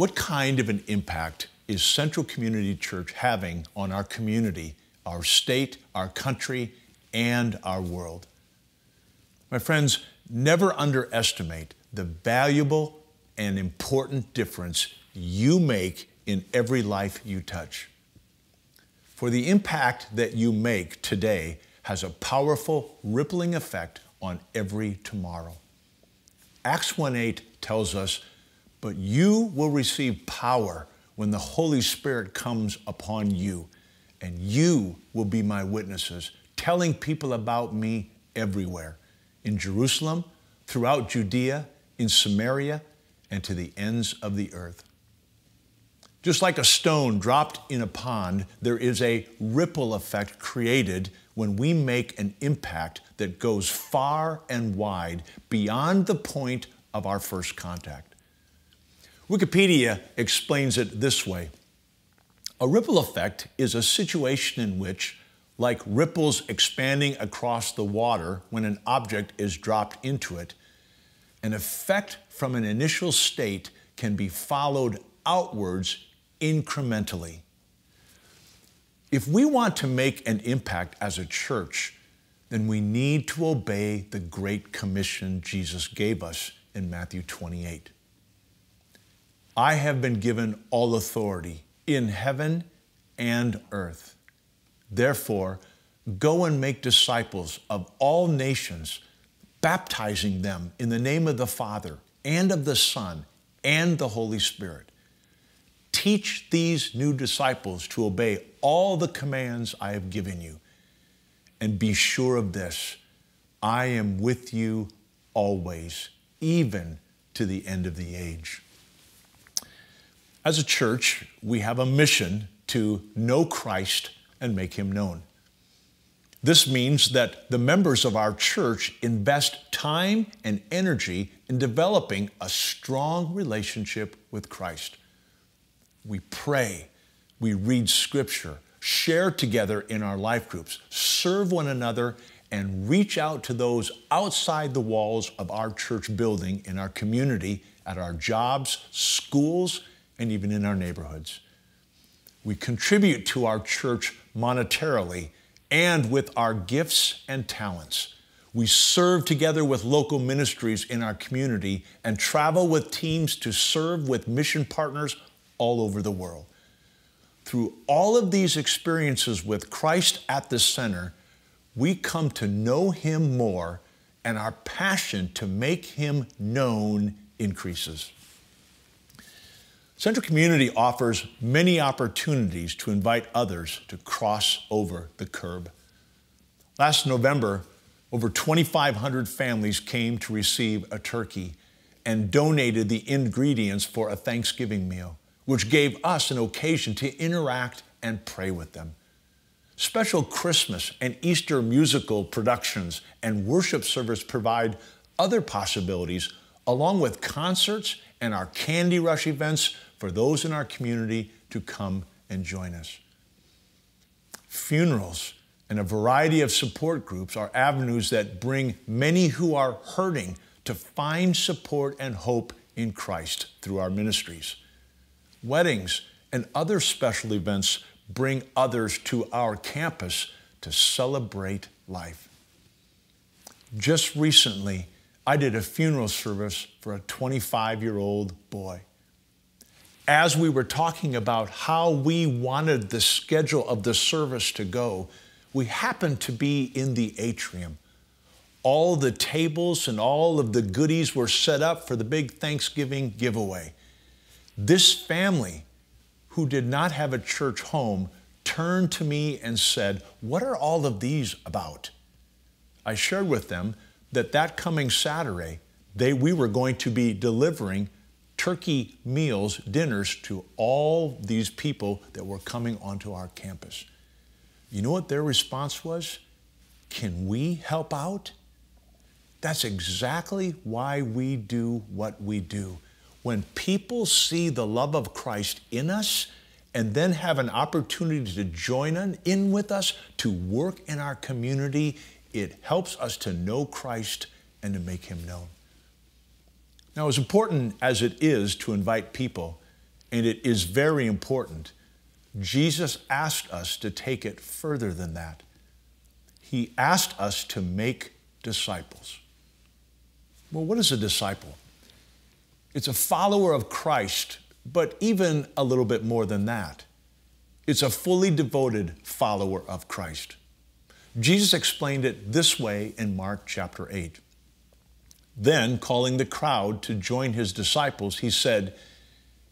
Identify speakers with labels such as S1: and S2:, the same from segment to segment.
S1: What kind of an impact is Central Community Church having on our community, our state, our country, and our world? My friends, never underestimate the valuable and important difference you make in every life you touch. For the impact that you make today has a powerful rippling effect on every tomorrow. Acts 1:8 tells us, "But you will receive power when the Holy Spirit comes upon you, and you will be my witnesses, telling people about me everywhere, in Jerusalem, throughout Judea, in Samaria, and to the ends of the earth." Just like a stone dropped in a pond, there is a ripple effect created when we make an impact that goes far and wide beyond the point of our first contact. Wikipedia explains it this way A ripple effect is a situation in which, like ripples expanding across the water when an object is dropped into it, an effect from an initial state can be followed outwards incrementally. If we want to make an impact as a church, then we need to obey the great commission Jesus gave us in Matthew 28. I have been given all authority in heaven and earth. Therefore, go and make disciples of all nations, baptizing them in the name of the Father and of the Son and the Holy Spirit Teach these new disciples to obey all the commands I have given you. And be sure of this I am with you always, even to the end of the age. As a church, we have a mission to know Christ and make him known. This means that the members of our church invest time and energy in developing a strong relationship with Christ we pray, we read scripture, share together in our life groups, serve one another, and reach out to those outside the walls of our church building in our community, at our jobs, schools, and even in our neighborhoods. We contribute to our church monetarily and with our gifts and talents. We serve together with local ministries in our community and travel with teams to serve with mission partners all over the world. Through all of these experiences with Christ at the center, we come to know Him more, and our passion to make Him known increases. Central Community offers many opportunities to invite others to cross over the curb. Last November, over 2,500 families came to receive a turkey and donated the ingredients for a Thanksgiving meal which gave us an occasion to interact and pray with them. Special Christmas and Easter musical productions and worship service provide other possibilities, along with concerts and our Candy Rush events for those in our community to come and join us. Funerals and a variety of support groups are avenues that bring many who are hurting to find support and hope in Christ through our ministries weddings, and other special events bring others to our campus to celebrate life. Just recently, I did a funeral service for a 25 year old boy. As we were talking about how we wanted the schedule of the service to go, we happened to be in the atrium. All the tables and all of the goodies were set up for the big Thanksgiving giveaway. This family, who did not have a church home, turned to me and said, What are all of these about? I shared with them that that coming Saturday, they, we were going to be delivering turkey meals, dinners to all these people that were coming onto our campus. You know what their response was? Can we help out? That's exactly why we do what we do when people see the love of Christ in us and then have an opportunity to join in with us to work in our community, it helps us to know Christ and to make him known. Now, as important as it is to invite people, and it is very important, Jesus asked us to take it further than that. He asked us to make disciples. Well, what is a disciple? It's a follower of Christ, but even a little bit more than that. It's a fully devoted follower of Christ. Jesus explained it this way in Mark chapter 8. Then, calling the crowd to join his disciples, he said,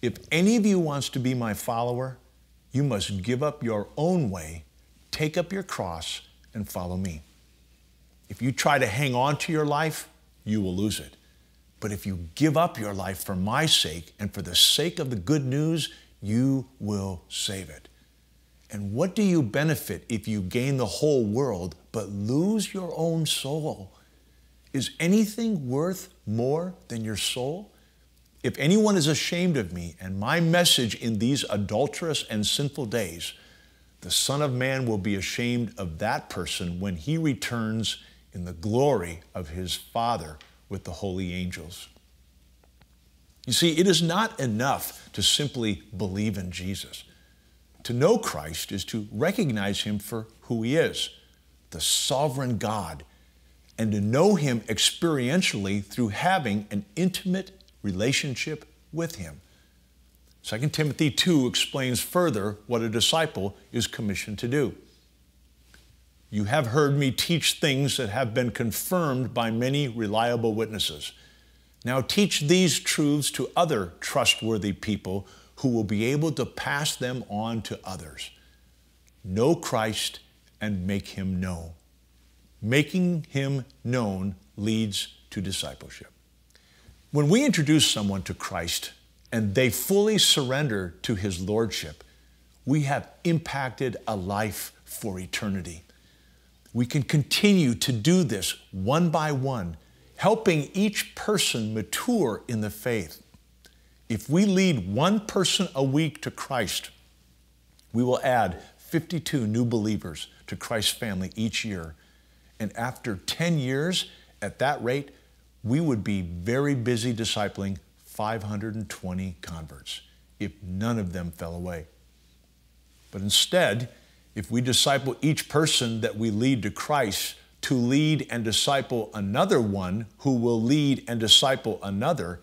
S1: If any of you wants to be my follower, you must give up your own way, take up your cross, and follow me. If you try to hang on to your life, you will lose it. But if you give up your life for my sake and for the sake of the good news, you will save it. And what do you benefit if you gain the whole world but lose your own soul? Is anything worth more than your soul? If anyone is ashamed of me and my message in these adulterous and sinful days, the Son of Man will be ashamed of that person when he returns in the glory of his Father with the holy angels. You see, it is not enough to simply believe in Jesus. To know Christ is to recognize him for who he is, the sovereign God, and to know him experientially through having an intimate relationship with him. 2 Timothy 2 explains further what a disciple is commissioned to do. You have heard me teach things that have been confirmed by many reliable witnesses. Now teach these truths to other trustworthy people who will be able to pass them on to others. Know Christ and make him known. Making him known leads to discipleship. When we introduce someone to Christ and they fully surrender to his lordship, we have impacted a life for eternity. We can continue to do this one by one, helping each person mature in the faith. If we lead one person a week to Christ, we will add 52 new believers to Christ's family each year. And after 10 years, at that rate, we would be very busy discipling 520 converts if none of them fell away. But instead, if we disciple each person that we lead to Christ to lead and disciple another one who will lead and disciple another,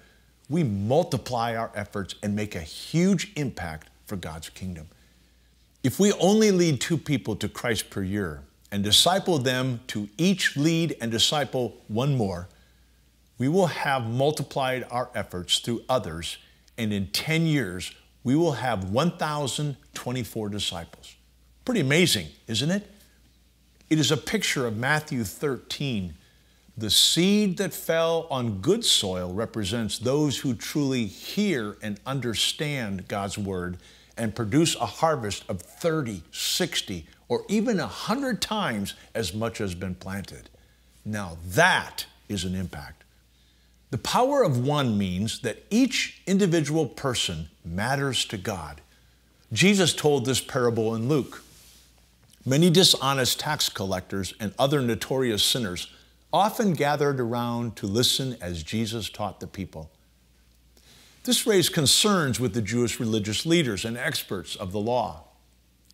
S1: we multiply our efforts and make a huge impact for God's kingdom. If we only lead two people to Christ per year and disciple them to each lead and disciple one more, we will have multiplied our efforts through others, and in 10 years, we will have 1,024 disciples. Pretty amazing, isn't it? It is a picture of Matthew 13, the seed that fell on good soil represents those who truly hear and understand God's word and produce a harvest of 30, 60, or even a 100 times as much has been planted. Now that is an impact. The power of one means that each individual person matters to God. Jesus told this parable in Luke. Many dishonest tax collectors and other notorious sinners often gathered around to listen as Jesus taught the people. This raised concerns with the Jewish religious leaders and experts of the law.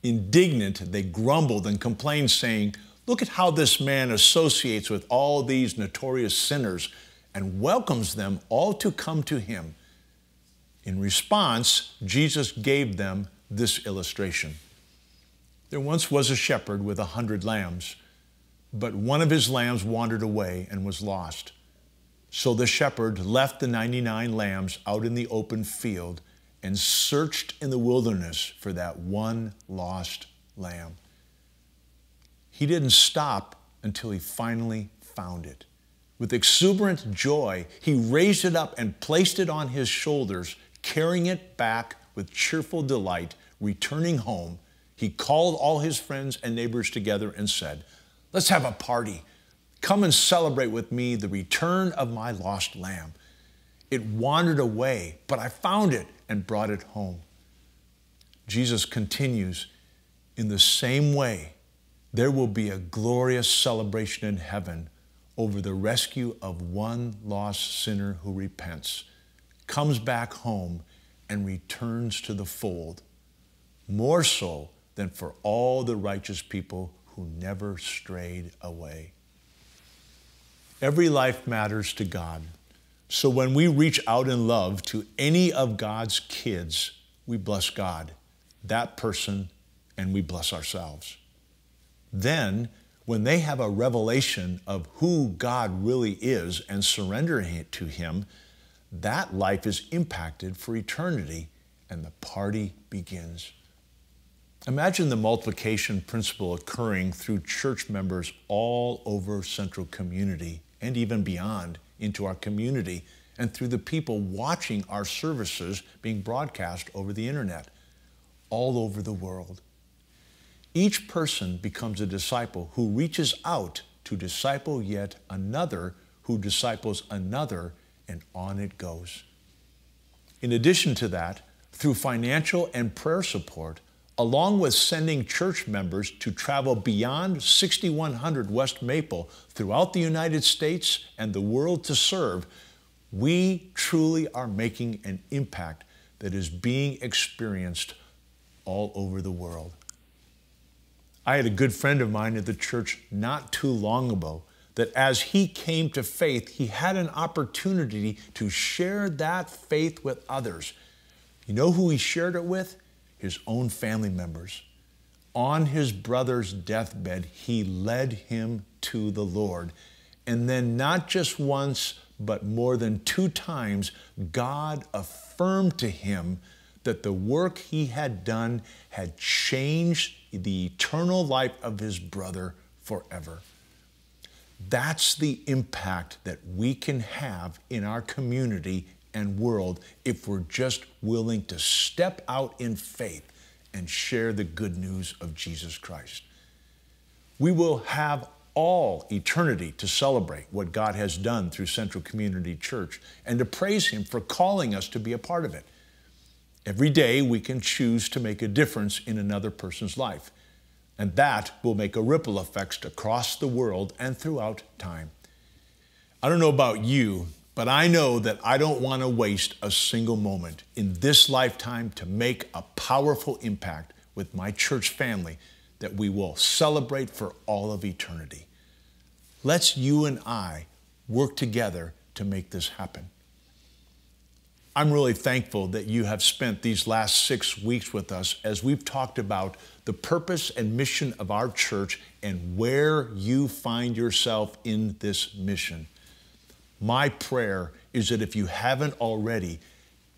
S1: Indignant, they grumbled and complained, saying, Look at how this man associates with all these notorious sinners and welcomes them all to come to him. In response, Jesus gave them this illustration. There once was a shepherd with a hundred lambs but one of his lambs wandered away and was lost. So the shepherd left the 99 lambs out in the open field and searched in the wilderness for that one lost lamb. He didn't stop until he finally found it. With exuberant joy, he raised it up and placed it on his shoulders, carrying it back with cheerful delight. Returning home, he called all his friends and neighbors together and said, Let's have a party. Come and celebrate with me the return of my lost lamb. It wandered away, but I found it and brought it home. Jesus continues in the same way, there will be a glorious celebration in heaven over the rescue of one lost sinner who repents, comes back home, and returns to the fold, more so than for all the righteous people who never strayed away. Every life matters to God. So when we reach out in love to any of God's kids, we bless God, that person, and we bless ourselves. Then, when they have a revelation of who God really is and surrender to Him, that life is impacted for eternity and the party begins. Imagine the multiplication principle occurring through church members all over Central Community and even beyond into our community and through the people watching our services being broadcast over the internet all over the world. Each person becomes a disciple who reaches out to disciple yet another who disciples another, and on it goes. In addition to that, through financial and prayer support, along with sending church members to travel beyond 6100 West Maple throughout the United States and the world to serve, we truly are making an impact that is being experienced all over the world. I had a good friend of mine at the church not too long ago that as he came to faith, he had an opportunity to share that faith with others. You know who he shared it with? His own family members. On his brother's deathbed, he led him to the Lord. And then, not just once, but more than two times, God affirmed to him that the work he had done had changed the eternal life of his brother forever. That's the impact that we can have in our community and world if we're just willing to step out in faith and share the good news of Jesus Christ. We will have all eternity to celebrate what God has done through Central Community Church and to praise Him for calling us to be a part of it. Every day we can choose to make a difference in another person's life, and that will make a ripple effect across the world and throughout time. I don't know about you, but I know that I don't want to waste a single moment in this lifetime to make a powerful impact with my church family that we will celebrate for all of eternity. Let's you and I work together to make this happen. I'm really thankful that you have spent these last six weeks with us as we've talked about the purpose and mission of our church and where you find yourself in this mission. My prayer is that if you haven't already,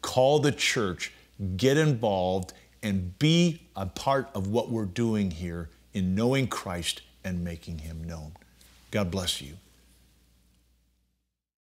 S1: call the church, get involved, and be a part of what we're doing here in knowing Christ and making him known. God bless you.